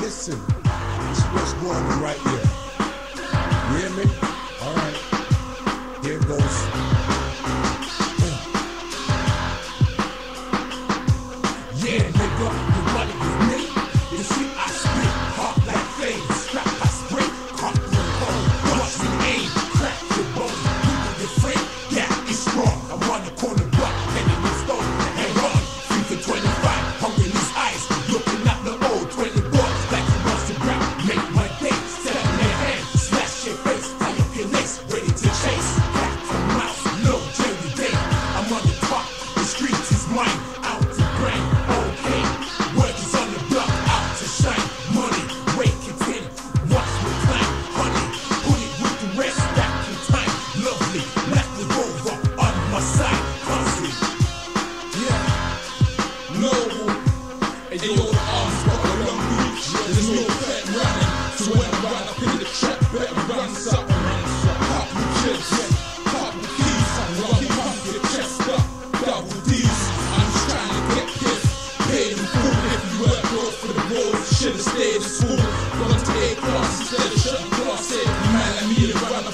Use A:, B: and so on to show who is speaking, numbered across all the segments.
A: Listen, this was going right here. money out to. Okay, workers on the block out to shine. Money. Watch me climb. Honey, with the rest, time. Lovely, left my side. Yeah. And but I'm There's no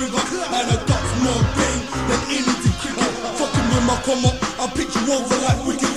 B: trigger. And I got more game than any to kick. Fucking with my come up, I'll pick you over like wicked.